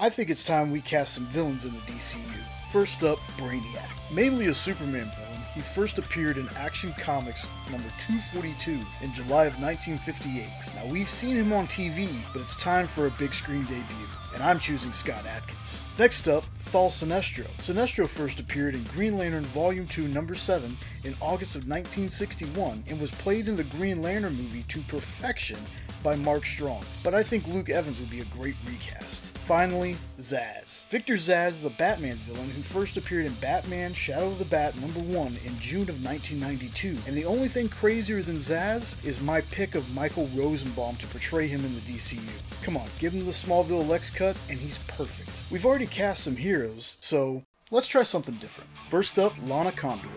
I think it's time we cast some villains in the DCU. First up, Brainiac. Mainly a Superman villain, he first appeared in Action Comics number 242 in July of 1958. Now we've seen him on TV, but it's time for a big screen debut, and I'm choosing Scott Adkins. Next up, Thal Sinestro. Sinestro first appeared in Green Lantern Volume 2 number 7 in August of 1961 and was played in the Green Lantern movie to perfection by Mark Strong, but I think Luke Evans would be a great recast. Finally, Zsasz. Victor Zsasz is a Batman villain who first appeared in Batman Shadow of the Bat number 1 in June of 1992, and the only thing crazier than Zsasz is my pick of Michael Rosenbaum to portray him in the DCU. Come on, give him the Smallville Lex cut, and he's perfect. We've already cast some heroes, so let's try something different. First up, Lana Condor.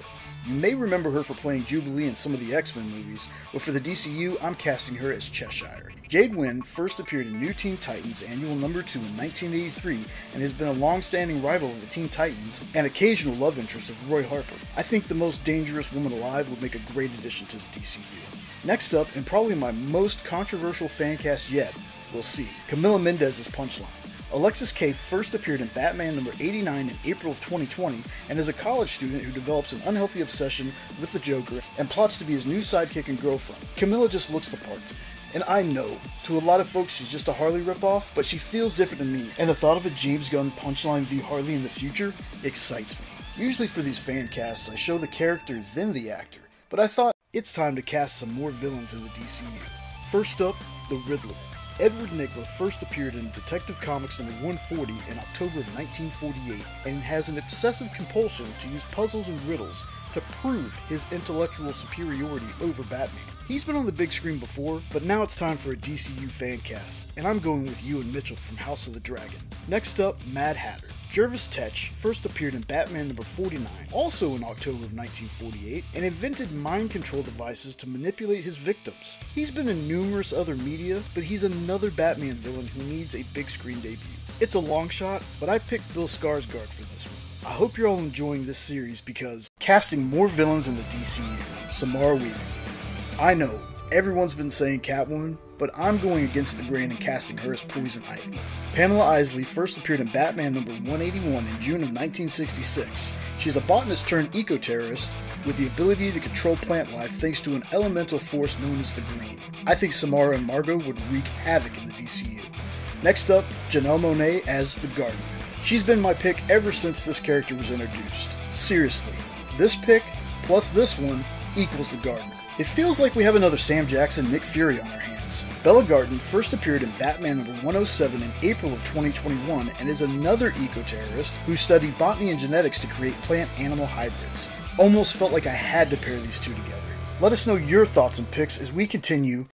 You may remember her for playing Jubilee in some of the X Men movies, but for the DCU, I'm casting her as Cheshire. Jade Nguyen first appeared in New Teen Titans Annual Number 2 in 1983 and has been a long standing rival of the Teen Titans and occasional love interest of Roy Harper. I think the most dangerous woman alive would make a great addition to the DCU. Next up, and probably my most controversial fan cast yet, we'll see Camila Mendes's Punchline. Alexis Kaye first appeared in Batman number 89 in April of 2020 and is a college student who develops an unhealthy obsession with the Joker and plots to be his new sidekick and girlfriend. Camilla just looks the part. And I know, to a lot of folks, she's just a Harley ripoff, but she feels different to me, and the thought of a James Gunn punchline v Harley in the future excites me. Usually for these fan casts, I show the character, then the actor, but I thought it's time to cast some more villains in the DCU. First up, the Riddler. Edward Nygma first appeared in Detective Comics number 140 in October of 1948 and has an obsessive compulsion to use puzzles and riddles to prove his intellectual superiority over Batman. He's been on the big screen before, but now it's time for a DCU fan cast, and I'm going with Ewan Mitchell from House of the Dragon. Next up, Mad Hatter. Jervis Tetch first appeared in Batman number 49, also in October of 1948, and invented mind control devices to manipulate his victims. He's been in numerous other media, but he's another Batman villain who needs a big screen debut. It's a long shot, but I picked Bill Skarsgård for this one. I hope you're all enjoying this series because casting more villains in the DCU, Samara Weaving. I know, everyone's been saying Catwoman, but I'm going against the grain and casting her as Poison Ivy. Pamela Isley first appeared in Batman number 181 in June of 1966. She's a botanist turned eco terrorist with the ability to control plant life thanks to an elemental force known as the Green. I think Samara and Margot would wreak havoc in the DCU. Next up, Janelle Monáe as the Gardener. She's been my pick ever since this character was introduced. Seriously, this pick plus this one equals the Gardener. It feels like we have another Sam Jackson Nick Fury on our hands. Bella Garten first appeared in Batman number 107 in April of 2021 and is another eco terrorist who studied botany and genetics to create plant animal hybrids. Almost felt like I had to pair these two together. Let us know your thoughts and picks as we continue